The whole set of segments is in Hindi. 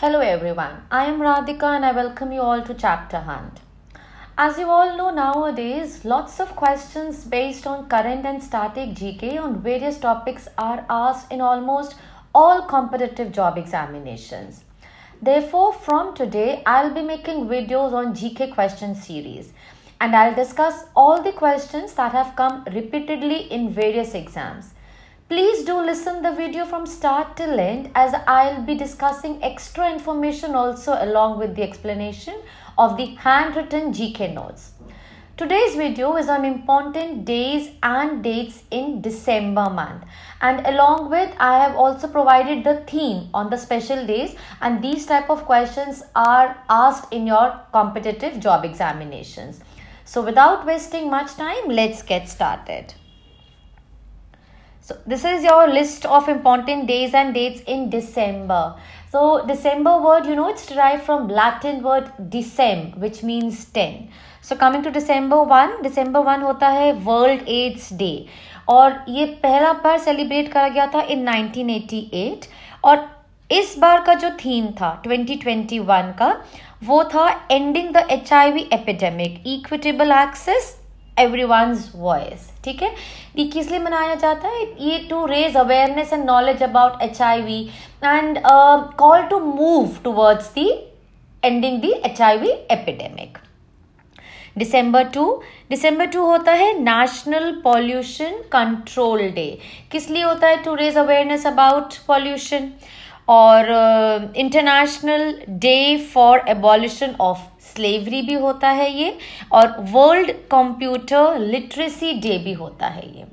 Hello everyone, I am Radhika and I welcome you all to Chapter Hunt. As you all know nowadays, lots of questions based on current and static GK on various topics are asked in almost all competitive job examinations. Therefore, from today, I'll be making videos on GK question series and I'll discuss all the questions that have come repeatedly in various exams. Please do listen the video from start till end as I'll be discussing extra information also along with the explanation of the handwritten GK notes. Today's video is on important days and dates in December month and along with I have also provided the theme on the special days and these type of questions are asked in your competitive job examinations. So without wasting much time, let's get started. So this is your list of important days and dates in December. So December word, you know, it's derived from Latin word decem, which means 10. So coming to December 1, December 1 होता है World AIDS Day और ये पहला बार सेलिब्रेट करा गया था इन 1988 और इस बार का जो थीम था 2021 का वो था ending the H I V epidemic equitable access every voice ठीक है? ये किस लिए मनाया जाता है? ये to raise awareness and knowledge about H I V and call to move towards the ending the H I V epidemic December two December two होता है नेशनल पॉल्यूशन कंट्रोल डे किस लिए होता है to raise awareness about pollution और international day for abolition of slavery भी होता है ये, और वर्ल्ड कंप्यूटर लिटरेसी डे भी होता है ये।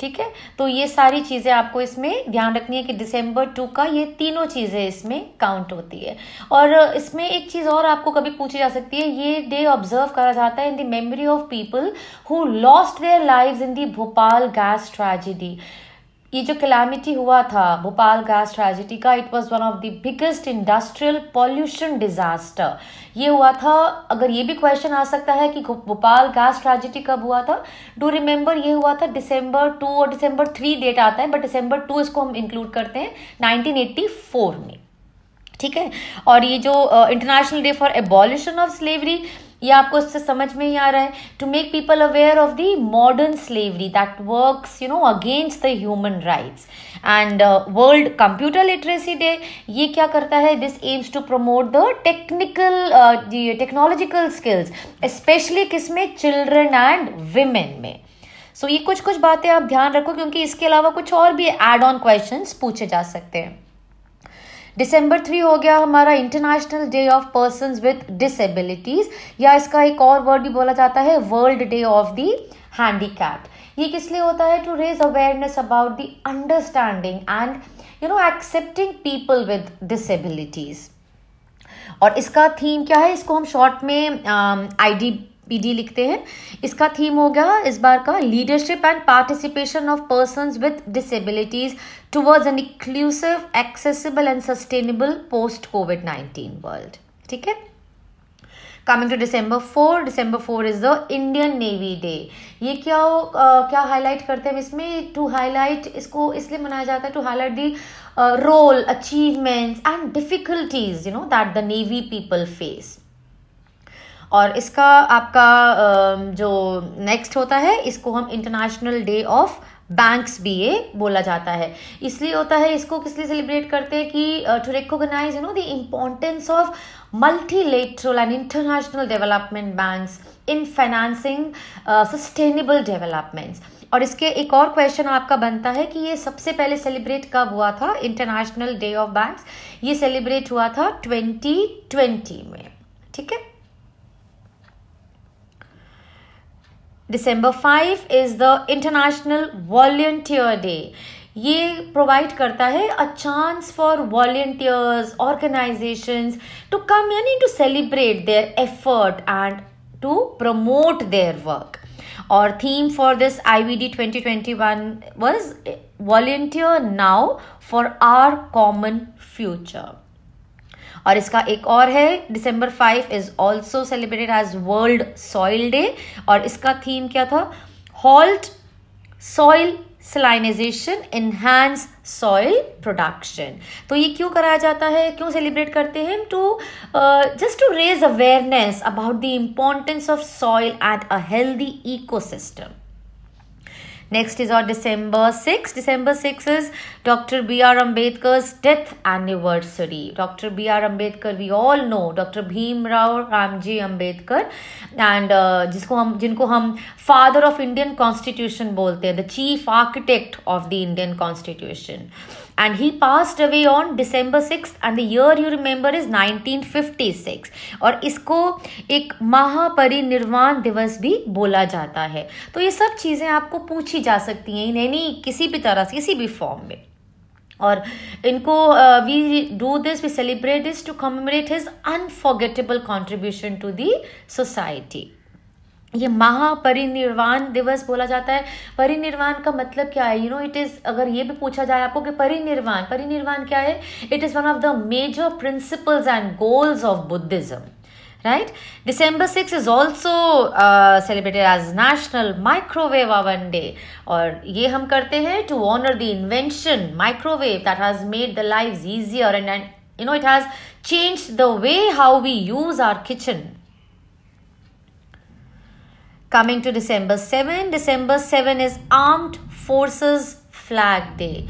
ठीक है? तो ये सारी चीज़ें आपको इसमें ध्यान रखनी है कि दिसंबर टू का ये तीनों चीज़ें इसमें काउंट होती है। और इसमें एक चीज़ और आपको कभी पूछी जा सकती है, ये डे ऑब्ज़र्व करा जाता है in the memory of people who lost their lives in the Bhopal gas tragedy ये जो क्लैमिटी हुआ था, भोपाल गैस ट्रेजिडी का it was one of the biggest industrial pollution disaster ये हुआ था, अगर ये भी क्वेश्चन आ सकता है कि भोपाल गैस ट्रेजिडी कब हुआ था? डू रिमेंबर ये हुआ था दिसंबर टू और दिसंबर थ्री डेट आता है बट दिसंबर टू इसको हम इंक्लूड करते हैं नाइनटीन में। ठीक है? और ये जो international day for abolition of slavery ये आपको इससे समझ में ही आ रहा है to make people aware of the modern slavery that works you know against the human rights and world computer literacy day ये क्या करता है? This aims to promote the technical technological skills specially किसमें? चिल्ड्रन एंड विमेन में. सो so, ये कुछ कुछ बातें आप ध्यान रखो क्योंकि इसके अलावा कुछ और भी एड ऑन क्वेश्चन पूछे जा सकते हैं। दिसंबर थ्री हो गया हमारा international day of person with disabilities या इसका एक और वर्ड भी बोला जाता है world day of the handicap ये किस लिए होता है? To raise awareness about the understanding and you know accepting people with disabilities और इसका थीम क्या है? इसको हम शॉर्ट में आई डी पीडी लिखते हैं। इसका थीम हो गया इस बार का leadership and participation of person with disabilities towards an inclusive accessible and sustainable post COVID nineteen world ठीक है? Coming to December four December four is the Indian navy day ये क्या हो uh, क्या हाईलाइट करते हैं इसमें? टू हाईलाइट इसको इसलिए मनाया जाता है to highlight the role achievements and difficulties you know that the navy people face और इसका आपका जो नेक्स्ट होता है, इसको हम इंटरनेशनल डे ऑफ़ बैंक्स भी ये बोला जाता है। इसलिए होता है, इसको किस लिए सेलिब्रेट करते हैं कि to recognise you know the importance of multilateral and international development banks in financing sustainable developments और इसके एक और क्वेश्चन आपका बनता है कि ये सबसे पहले सेलिब्रेट कब हुआ था? इंटरनेशनल डे ऑफ़ बैंक्स ये सेलिब्रेट हुआ था 2020 में। ठीक है? December 5 is the international Volunteer day ये प्रोवाइड करता है a chance for volunteers organisations to come यानी to celebrate their effort and to promote their work और theme for this I V D twenty twenty one was volunteer now for our common future और इसका एक और है December five is also celebrated as world soil day और इसका थीम क्या था? Halt soil salinisation enhance soil production तो ये क्यों कराया जाता है? क्यों सेलिब्रेट करते हैं to just to raise awareness about the importance of soil at a healthy ecosystem Next is on December 6. December 6 is Dr. B.R. Ambedkar's death anniversary. Dr. B.R. Ambedkar, we all know Dr. Bhim Rao Ramji Ambedkar and uh, जिसको हम जिनको हम father of Indian Constitution बोलते हैं the chief architect of the Indian constitution and he passed away on December 6th and the year you remember is 1956 और इसको एक महापरिनिर्वाण दिवस भी बोला जाता है। तो ये सब चीज़ें आपको पूछी जा सकती हैं इन एनी किसी भी तरह से, किसी भी फॉर्म में। और इनको we do this we celebrate this to commemorate his unforgettable contribution to the society ये महापरिनिर्वाण दिवस बोला जाता है। परिनिर्वाण का मतलब क्या है? यू नो इट इज़ अगर ये भी पूछा जाए आपको कि परिनिर्वाण परिनिर्वाण क्या है? It is one of the major principles and goals of Buddhism right December six is also celebrated as national microwave oven day और ये हम करते हैं to honour the invention microwave that has made the life easier and and you know it has change the way how we use our kitchen Coming to December 7, December 7 is Armed Forces Flag Day.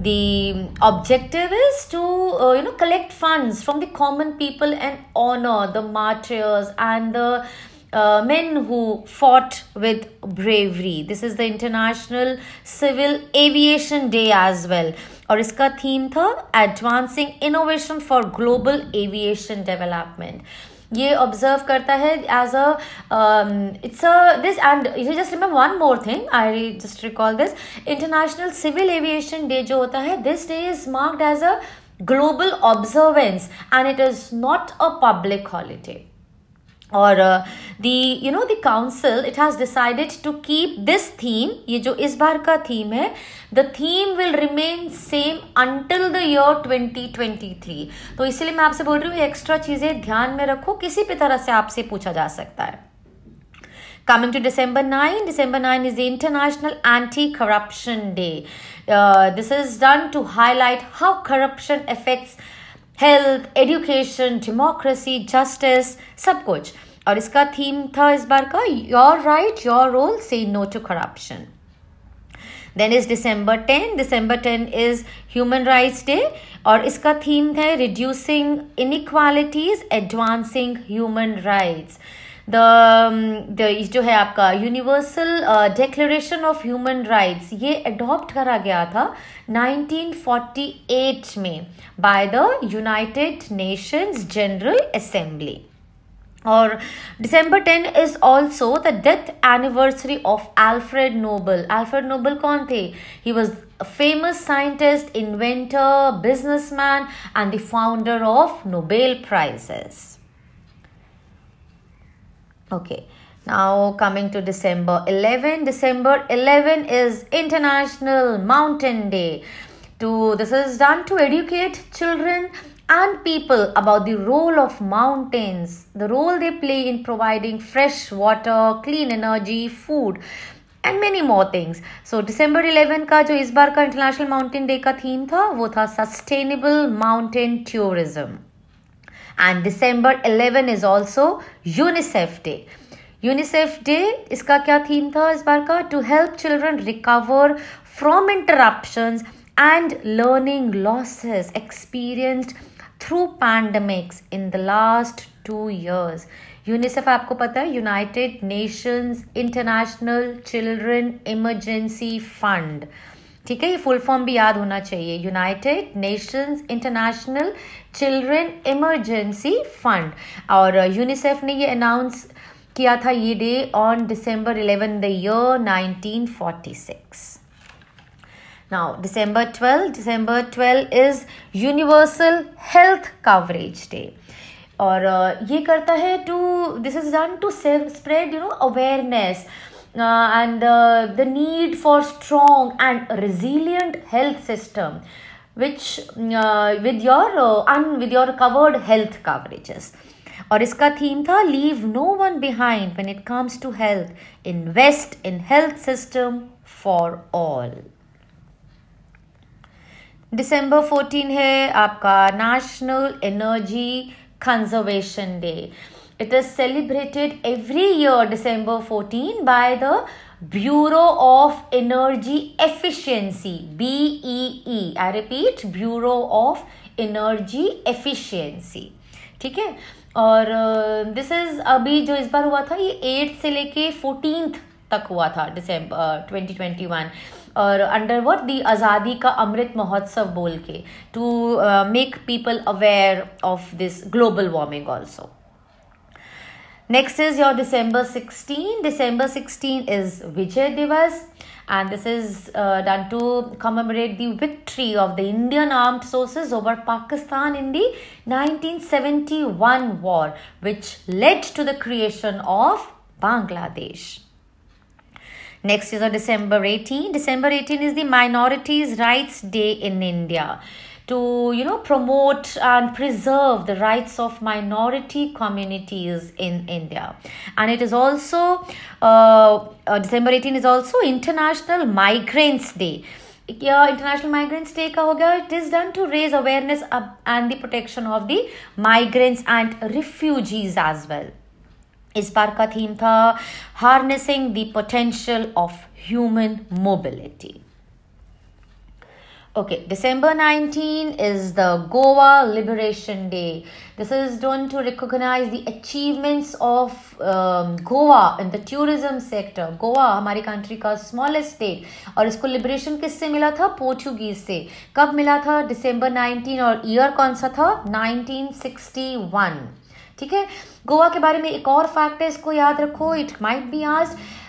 The objective is to uh, you know collect funds from the common people and honor the martyrs and the uh, men who fought with bravery. This is the International Civil Aviation Day as well. और इसका थीम था advancing innovation for global aviation development ये ऑब्ज़र्व करता है as a it's a this and you just remember one more thing I just recall this international civil aviation day जो होता है this day is marked as a global observance and it is not a public holiday. और the you know the it has decided to keep this theme ये जो इस बार का थीम है the theme will remain same until the year 2023 तो इसलिए मैं आपसे बोल रही हूँ एक्स्ट्रा चीज़ें ध्यान में रखो, किसी भी तरह से आपसे पूछा जा सकता है। Coming to December nine December nine is the international anti corruption day this is done to highlight how corruption affects health education democracy justice सब कुछ। और इसका थीम था इस बार का your right your role say no to corruption then is December ten December ten is human rights day और इसका थीम है reducing inequalities advancing human rights the जो है आपका universal declaration of human rights ये अडॉप्ट करा गया था 1948 में by the United Nations General Assembly और December ten is also the death anniversary of Alfred Nobel Alfred Nobel कौन थे? He was famous scientist inventor businessman and the founder of Nobel prizes Okay. Now coming to December 11. December 11 is International Mountain Day. To this is done to educate children and people about the role of mountains, the role they play in providing fresh water, clean energy, food and many more things so December eleven का जो इस बार का इंटरनेशनल माउंटेन डे का थीम था वो था sustainable mountain tourism And December eleven is also UNICEF day UNICEF day इसका क्या थीम था इस बार का to help children recover from interruption and learning losses experienced through pandemics in the last two years UNICEF आपको पता है United Nations International Children Emergency Fund ठीक है ये फुल फॉर्म भी याद होना चाहिए। United Nations International Children Emergency Fund और यूनिसेफ ने ये अनाउंस किया था ये day on December eleven the year 1946 now December 12 December 12 is universal health coverage day और uh, ये करता है to this is done to spread you know awareness uh, and uh, the need for strong and resilient health system which uh, with your uh, un, with your covered health coverages और इसका थीम था leave no one behind when it comes to health invest in health system for all दिसंबर 14 है आपका national energy conservation day it is celebrated every year December 14 by the Bureau of Energy Efficiency BEE I repeat Bureau of Energy Efficiency ठीक है? और दिस uh, इज़ अभी जो इस बार हुआ था ये एट्थ से लेके फोर्टीन तक हुआ था डिसम्बर ट्वेंटी ट्वेंटी वन और अंडर दी आज़ादी का अमृत महोत्सव बोल के to make people aware of this global warming also Next is your December 16. December 16 is Vijay Divas and this is uh, done to commemorate the victory of the Indian armed forces over Pakistan in the 1971 war which led to the creation of Bangladesh. Next is a December 18. December 18 is the Minorities Rights Day in India to you know promote and preserve the rights of minority communities in India and it is also uh, uh, December 18 is also International Migrants Day yeah, International Migrants Day का हो गया it is done to raise awareness and the protection of the migrants and refugees as well इस बार का थीम था harnessing the potential of human mobility Okay, December 19 is the Goa Liberation Day. This is done to recognize the achievements of um, Goa in the tourism sector. Goa हमारी कंट्री का स्मॉलेस्ट स्टेट और इसको लिबरेशन किससे मिला था पोर्चुगीज से कब मिला था दिसंबर 19 और ईयर कौन सा था 1961 ठीक है गोवा के बारे में एक और फैक्ट है इसको याद रखो it might be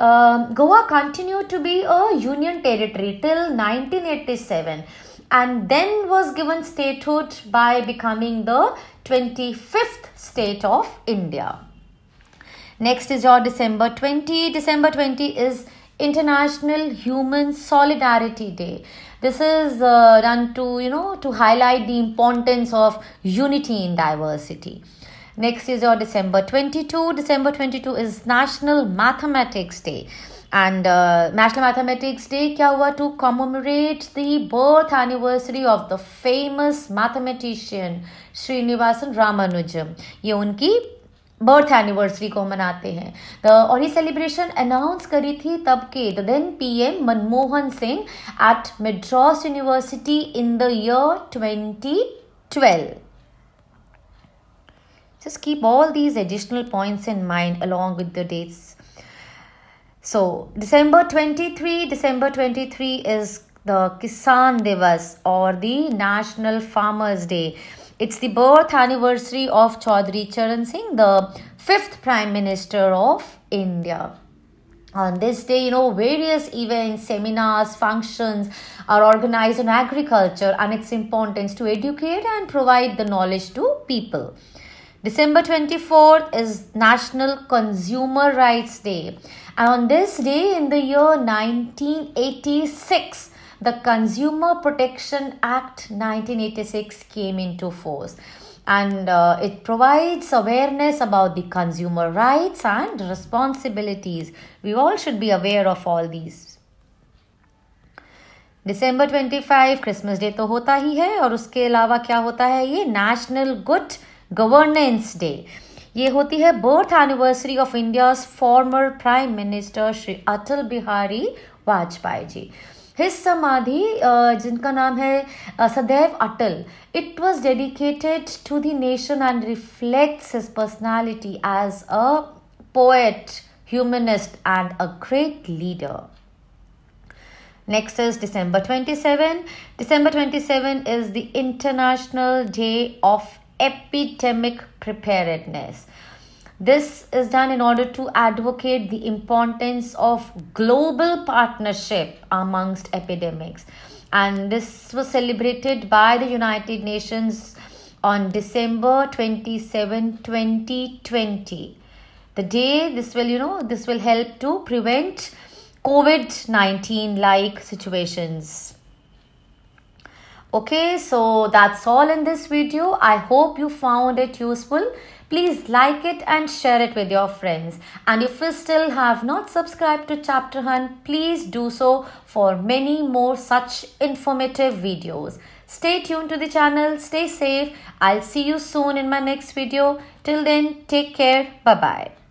uh, Goa continued to be a union territory till 1987 and then was given statehood by becoming the 25th state of India. Next is your December 20. December 20 is International Human Solidarity Day. This is uh, done to, you know, to highlight the importance of unity in diversity. Next is your December 22. December 22 is National Mathematics Day. And uh, National Mathematics Day क्या हुआ to commemorate the birth anniversary of the famous mathematician Srinivasan Ramanujan. ये उनकी बर्थ एनिवर्सरी को मनाते हैं तो और ये सेलिब्रेशन अनाउंस करी थी तब के the then PM Manmohan Singh at Madras University in the year 2012 Just keep all these additional points in mind along with the dates. So, December 23, December 23 is the Kisan Divas or the National Farmers Day. It's the birth anniversary of Chaudhry Charan Singh, the fifth Prime Minister of India. On this day, you know, various events, seminars, functions are organized on agriculture and its importance to educate and provide the knowledge to people. December 24th is National Consumer Rights Day. And on this day in the year 1986, the Consumer Protection Act 1986 came into force and uh, it provides awareness about the consumer rights and responsibilities. We all should be aware of all these. December 25 Christmas Day तो होता ही है और उसके अलावा क्या होता है ये National Good गवर्नेंस डे ये होती है birth anniversary of India former prime minister Shri Atal Bihari Vajpayee ji his samadhi जिनका नाम है Sadaiv Atal it was dedicated to the nation and reflects his personality as a poet humanist and a great leader Next is December 27. December 27 is the International Day of epidemic preparedness. This is done in order to advocate the importance of global partnership amongst epidemics. And this was celebrated by the United Nations on December 27, 2020. The day this will, you know, this will help to prevent COVID 19 like situations. Okay, so that's all in this video. I hope you found it useful. Please like it and share it with your friends. And if you still have not subscribed to Chapter Hunt, please do so for many more such informative videos. Stay tuned to the channel. Stay safe. I'll see you soon in my next video. Till then, take care. Bye bye.